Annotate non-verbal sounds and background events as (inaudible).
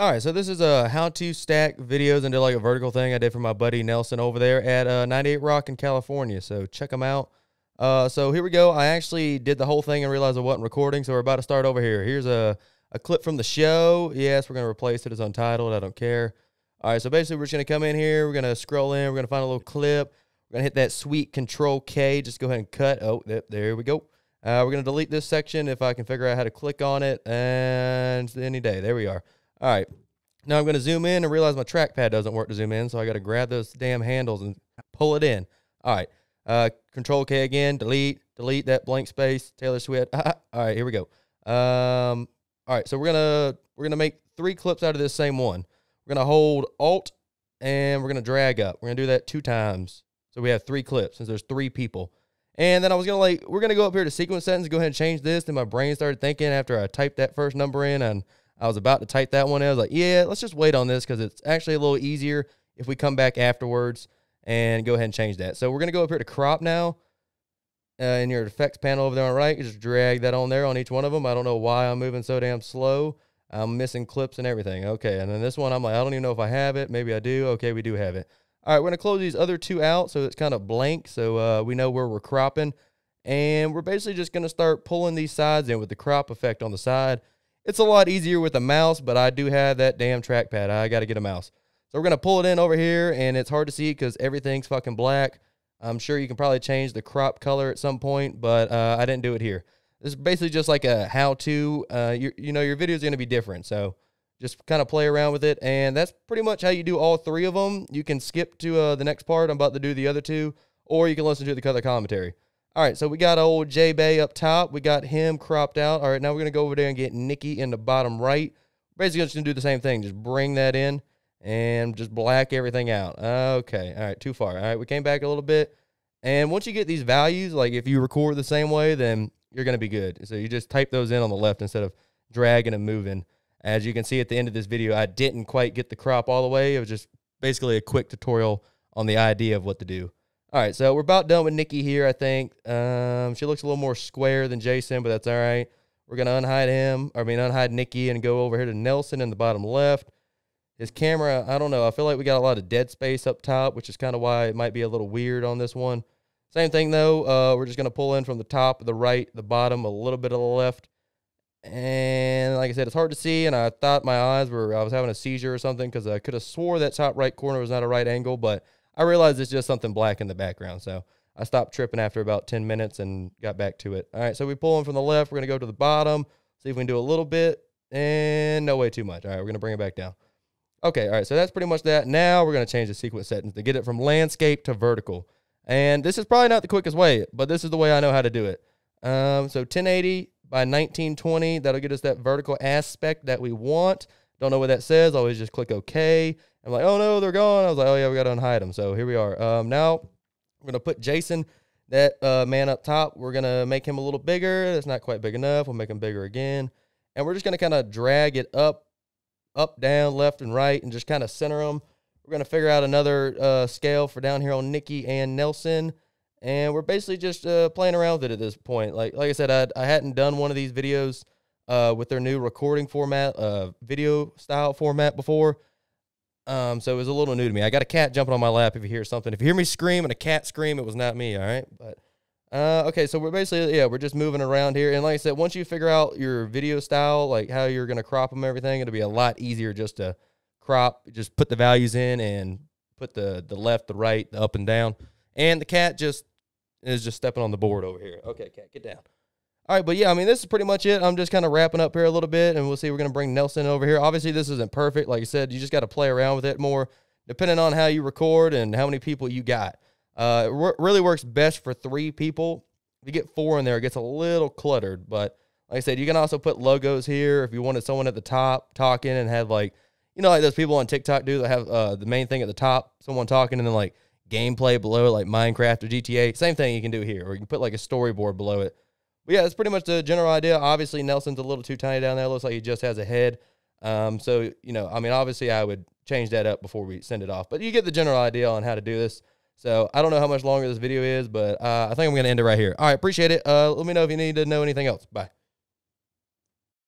All right, so this is a how to stack videos into like a vertical thing I did for my buddy Nelson over there at uh, 98 Rock in California. So check them out. Uh, so here we go. I actually did the whole thing and realized I wasn't recording, so we're about to start over here. Here's a, a clip from the show. Yes, we're going to replace it as untitled. I don't care. All right, so basically we're just going to come in here. We're going to scroll in. We're going to find a little clip. We're going to hit that sweet Control K. Just go ahead and cut. Oh, there, we go. Uh, we're going to delete this section if I can figure out how to click on it. And any day. There we are. All right. Now I'm going to zoom in and realize my trackpad doesn't work to zoom in, so I got to grab those damn handles and pull it in. All right. Uh, control K again, delete, delete that blank space, Taylor Swift. (laughs) all right, here we go. Um, all right, so we're gonna we're gonna make three clips out of this same one. We're gonna hold Alt and we're gonna drag up. We're gonna do that two times, so we have three clips since there's three people. And then I was gonna like we're gonna go up here to sequence settings go ahead and change this. Then my brain started thinking after I typed that first number in and I was about to type that one in. I was like, yeah, let's just wait on this because it's actually a little easier if we come back afterwards and go ahead and change that. So we're going to go up here to crop now. Uh, in your effects panel over there on the right, you just drag that on there on each one of them. I don't know why I'm moving so damn slow. I'm missing clips and everything. Okay, and then this one, I'm like, I don't even know if I have it. Maybe I do. Okay, we do have it. All right, we're going to close these other two out so it's kind of blank so uh, we know where we're cropping. And we're basically just going to start pulling these sides in with the crop effect on the side. It's a lot easier with a mouse, but I do have that damn trackpad. I got to get a mouse. So we're going to pull it in over here, and it's hard to see because everything's fucking black. I'm sure you can probably change the crop color at some point, but uh, I didn't do it here. This is basically just like a how-to. Uh, you, you know, your video is going to be different, so just kind of play around with it. And that's pretty much how you do all three of them. You can skip to uh, the next part. I'm about to do the other two, or you can listen to the color commentary. All right, so we got old J Bay up top. We got him cropped out. All right, now we're gonna go over there and get Nikki in the bottom right. Basically, just gonna do the same thing. Just bring that in and just black everything out. Okay, all right, too far. All right, we came back a little bit. And once you get these values, like if you record the same way, then you're gonna be good. So you just type those in on the left instead of dragging and moving. As you can see at the end of this video, I didn't quite get the crop all the way. It was just basically a quick tutorial on the idea of what to do. All right, so we're about done with Nikki here, I think. Um, she looks a little more square than Jason, but that's all right. We're going to unhide him, I mean, unhide Nikki and go over here to Nelson in the bottom left. His camera, I don't know. I feel like we got a lot of dead space up top, which is kind of why it might be a little weird on this one. Same thing, though. Uh, we're just going to pull in from the top, the right, the bottom, a little bit of the left. And like I said, it's hard to see, and I thought my eyes were, I was having a seizure or something because I could have swore that top right corner was not a right angle, but I realized it's just something black in the background. So I stopped tripping after about 10 minutes and got back to it. All right, so we pull in from the left. We're going to go to the bottom, see if we can do a little bit, and no way too much. All right, we're going to bring it back down. Okay, all right, so that's pretty much that. Now we're going to change the sequence settings to get it from landscape to vertical. And this is probably not the quickest way, but this is the way I know how to do it. Um, so 1080 by 1920, that'll get us that vertical aspect that we want. Don't know what that says. Always just click OK. I'm like, oh no, they're gone. I was like, oh yeah, we got to unhide them. So here we are. Um, now we're gonna put Jason, that uh, man up top. We're gonna make him a little bigger. It's not quite big enough. We'll make him bigger again, and we're just gonna kind of drag it up, up, down, left, and right, and just kind of center them. We're gonna figure out another uh, scale for down here on Nikki and Nelson, and we're basically just uh, playing around with it at this point. Like like I said, I I hadn't done one of these videos uh, with their new recording format, uh, video style format before. Um, so it was a little new to me. I got a cat jumping on my lap. If you hear something, if you hear me scream and a cat scream, it was not me. All right, but uh, okay. So we're basically yeah, we're just moving around here. And like I said, once you figure out your video style, like how you're gonna crop them, everything, it'll be a lot easier just to crop. Just put the values in and put the the left, the right, the up and down. And the cat just is just stepping on the board over here. Okay, cat, get down. All right, but yeah, I mean, this is pretty much it. I'm just kind of wrapping up here a little bit, and we'll see. We're going to bring Nelson over here. Obviously, this isn't perfect. Like I said, you just got to play around with it more, depending on how you record and how many people you got. Uh, it really works best for three people. If you get four in there, it gets a little cluttered. But like I said, you can also put logos here if you wanted someone at the top talking and have like, you know, like those people on TikTok do that have uh, the main thing at the top, someone talking, and then like gameplay below, like Minecraft or GTA. Same thing you can do here, or you can put like a storyboard below it but yeah, that's pretty much the general idea. Obviously, Nelson's a little too tiny down there. Looks like he just has a head. Um, so you know, I mean, obviously, I would change that up before we send it off. But you get the general idea on how to do this. So I don't know how much longer this video is, but uh, I think I'm going to end it right here. All right, appreciate it. Uh, let me know if you need to know anything else. Bye.